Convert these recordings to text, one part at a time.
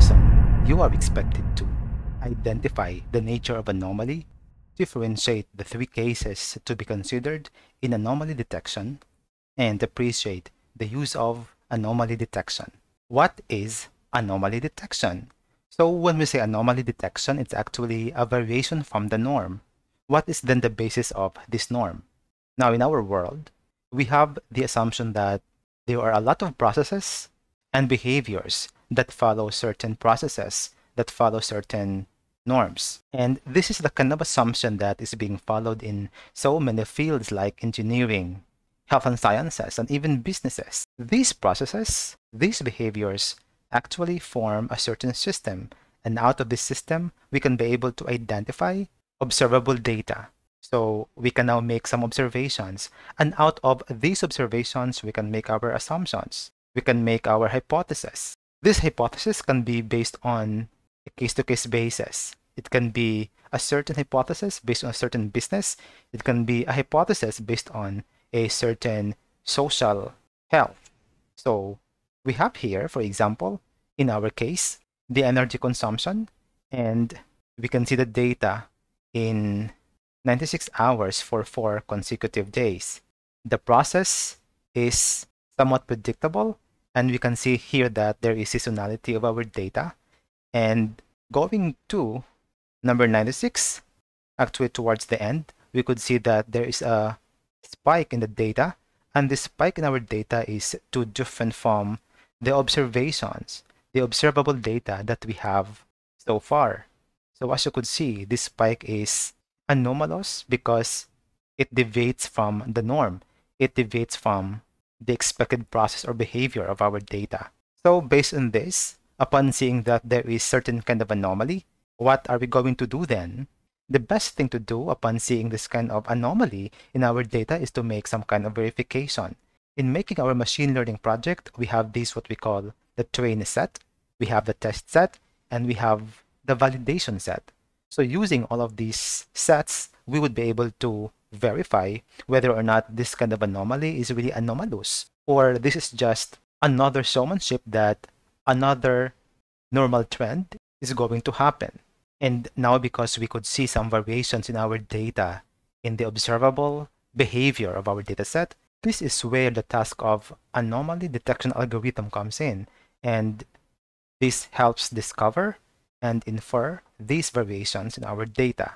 lesson, you are expected to identify the nature of anomaly, differentiate the three cases to be considered in anomaly detection, and appreciate the use of anomaly detection. What is anomaly detection? So when we say anomaly detection, it's actually a variation from the norm. What is then the basis of this norm? Now in our world, we have the assumption that there are a lot of processes and behaviors that follow certain processes, that follow certain norms. And this is the kind of assumption that is being followed in so many fields like engineering, health and sciences, and even businesses. These processes, these behaviors actually form a certain system. And out of this system, we can be able to identify observable data. So we can now make some observations. And out of these observations, we can make our assumptions. We can make our hypothesis. This hypothesis can be based on a case-to-case -case basis. It can be a certain hypothesis based on a certain business. It can be a hypothesis based on a certain social health. So we have here, for example, in our case, the energy consumption, and we can see the data in 96 hours for four consecutive days. The process is somewhat predictable, and we can see here that there is seasonality of our data. And going to number 96, actually towards the end, we could see that there is a spike in the data, and this spike in our data is too different from the observations, the observable data that we have so far. So as you could see, this spike is anomalous because it deviates from the norm. It deviates from the expected process or behavior of our data. So based on this, upon seeing that there is certain kind of anomaly, what are we going to do then? The best thing to do upon seeing this kind of anomaly in our data is to make some kind of verification. In making our machine learning project, we have this what we call the train set, we have the test set, and we have the validation set. So using all of these sets, we would be able to verify whether or not this kind of anomaly is really anomalous, or this is just another showmanship that another normal trend is going to happen. And now because we could see some variations in our data in the observable behavior of our dataset, this is where the task of anomaly detection algorithm comes in, and this helps discover and infer these variations in our data.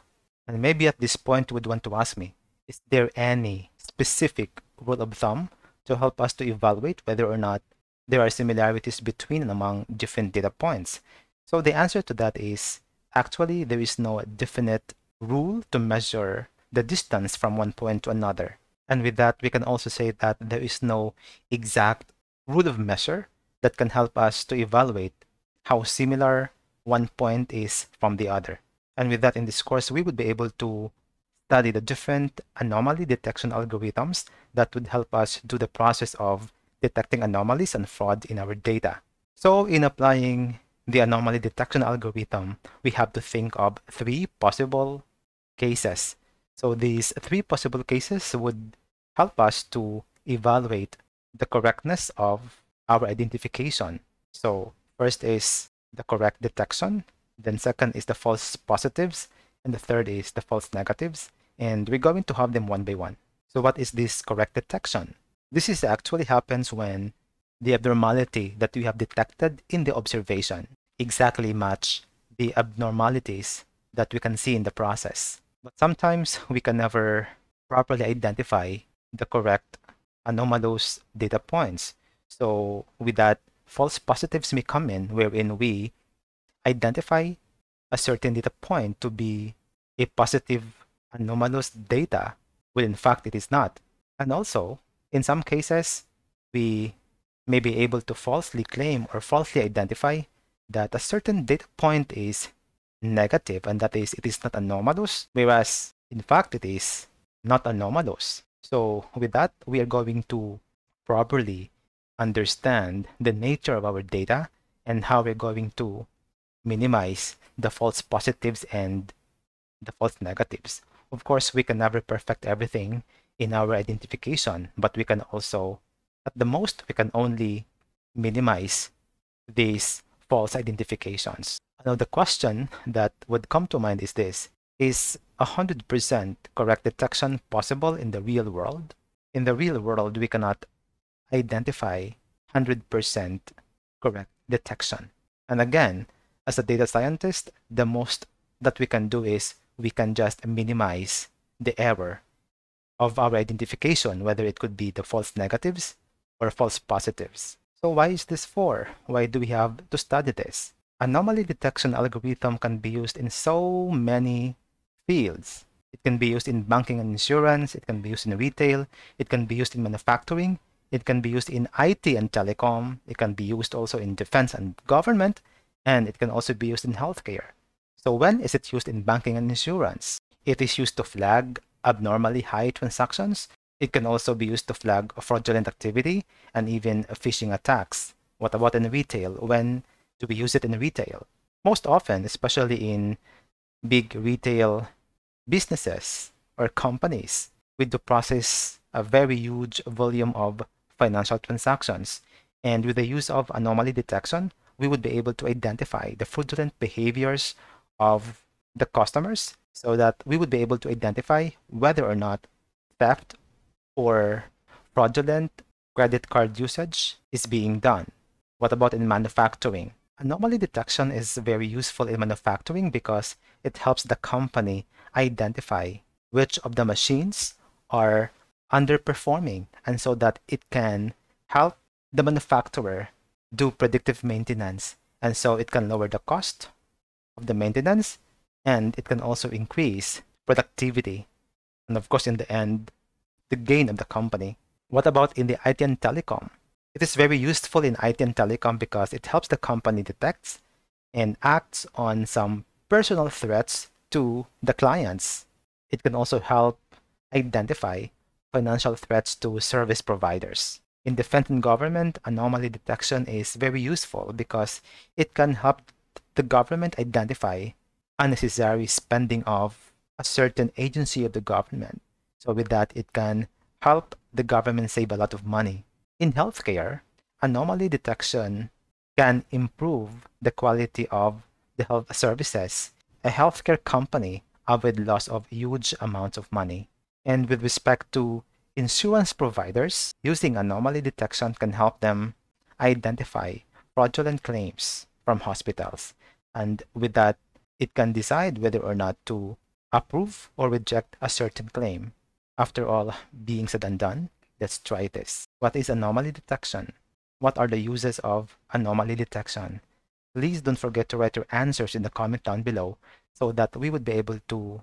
And maybe at this point you would want to ask me, is there any specific rule of thumb to help us to evaluate whether or not there are similarities between and among different data points? So the answer to that is actually there is no definite rule to measure the distance from one point to another. And with that, we can also say that there is no exact rule of measure that can help us to evaluate how similar one point is from the other. And with that in this course, we would be able to study the different anomaly detection algorithms that would help us do the process of detecting anomalies and fraud in our data. So in applying the anomaly detection algorithm, we have to think of three possible cases so these three possible cases would help us to evaluate the correctness of our identification. So first is the correct detection, then second is the false positives, and the third is the false negatives. And we're going to have them one by one. So what is this correct detection? This is actually happens when the abnormality that we have detected in the observation exactly match the abnormalities that we can see in the process. But sometimes we can never properly identify the correct anomalous data points. So with that, false positives may come in wherein we identify a certain data point to be a positive anomalous data when in fact it is not. And also, in some cases, we may be able to falsely claim or falsely identify that a certain data point is negative and that is it is not anomalous whereas in fact it is not anomalous so with that we are going to properly understand the nature of our data and how we're going to minimize the false positives and the false negatives of course we can never perfect everything in our identification but we can also at the most we can only minimize these false identifications. Now, the question that would come to mind is this Is 100% correct detection possible in the real world? In the real world, we cannot identify 100% correct detection. And again, as a data scientist, the most that we can do is we can just minimize the error of our identification, whether it could be the false negatives or false positives. So why is this for? Why do we have to study this? Anomaly detection algorithm can be used in so many fields. It can be used in banking and insurance, it can be used in retail, it can be used in manufacturing, it can be used in IT and telecom, it can be used also in defense and government, and it can also be used in healthcare. So when is it used in banking and insurance? It is used to flag abnormally high transactions. It can also be used to flag fraudulent activity and even phishing attacks. What about in retail? When do we use it in retail? Most often, especially in big retail businesses or companies, we do process a very huge volume of financial transactions. And with the use of anomaly detection, we would be able to identify the fraudulent behaviors of the customers so that we would be able to identify whether or not theft or fraudulent credit card usage is being done. What about in manufacturing? Anomaly detection is very useful in manufacturing because it helps the company identify which of the machines are underperforming and so that it can help the manufacturer do predictive maintenance. And so it can lower the cost of the maintenance and it can also increase productivity. And of course in the end the gain of the company. What about in the IT and telecom? It is very useful in IT and telecom because it helps the company detect and acts on some personal threats to the clients. It can also help identify financial threats to service providers in defense and government, anomaly detection is very useful because it can help the government identify unnecessary spending of a certain agency of the government. So with that, it can help the government save a lot of money. In healthcare, anomaly detection can improve the quality of the health services. A healthcare company avoid loss of huge amounts of money. And with respect to insurance providers, using anomaly detection can help them identify fraudulent claims from hospitals. And with that, it can decide whether or not to approve or reject a certain claim. After all being said and done, let's try this. What is anomaly detection? What are the uses of anomaly detection? Please don't forget to write your answers in the comment down below so that we would be able to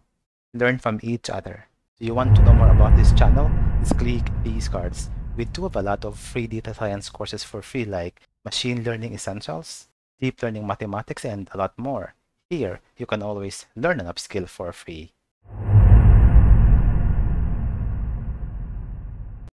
learn from each other. Do you want to know more about this channel? Just click these cards. We do have a lot of free data science courses for free like Machine Learning Essentials, Deep Learning Mathematics, and a lot more. Here, you can always learn an upskill for free.